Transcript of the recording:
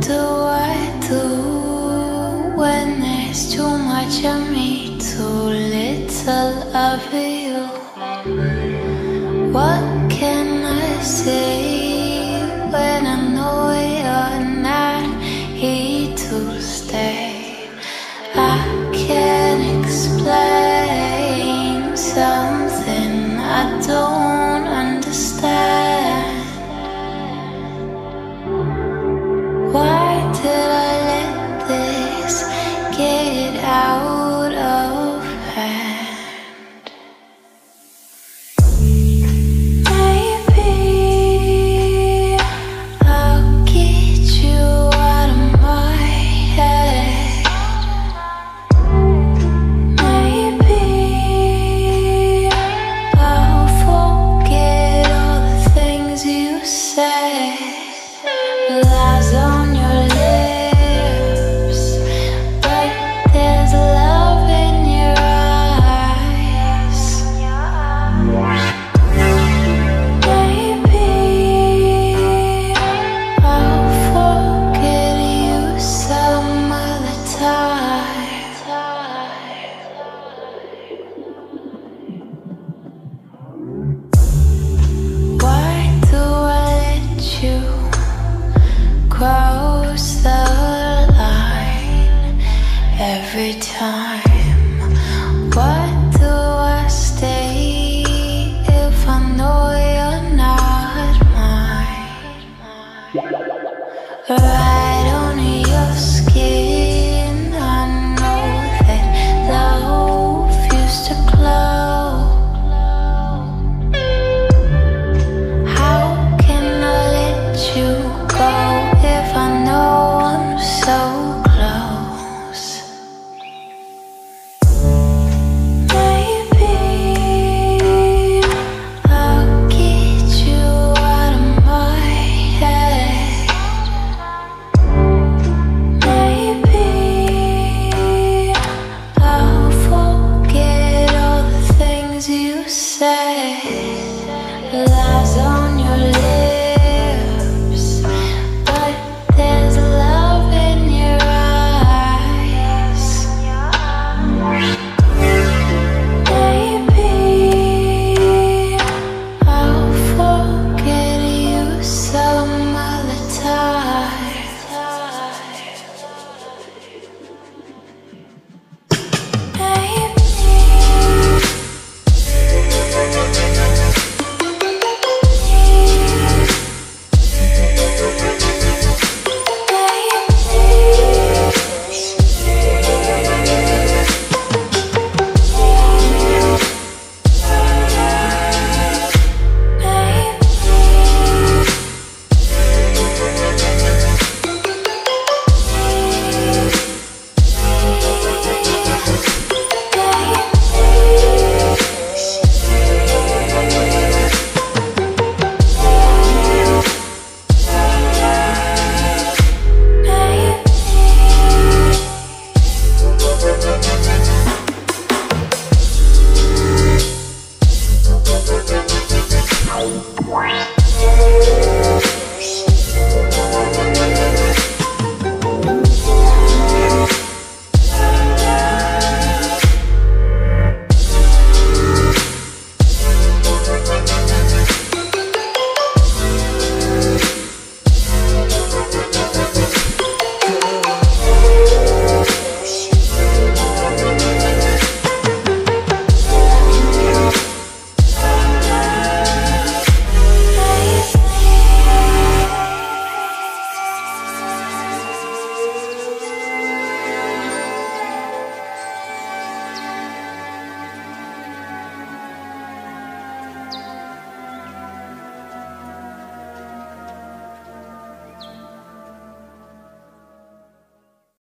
do I do when there's too much of me, too little of you? What can I say when I know you're not here to stay? I can't explain something I don't get it out every time? Why do I stay if I know you're not mine? lives on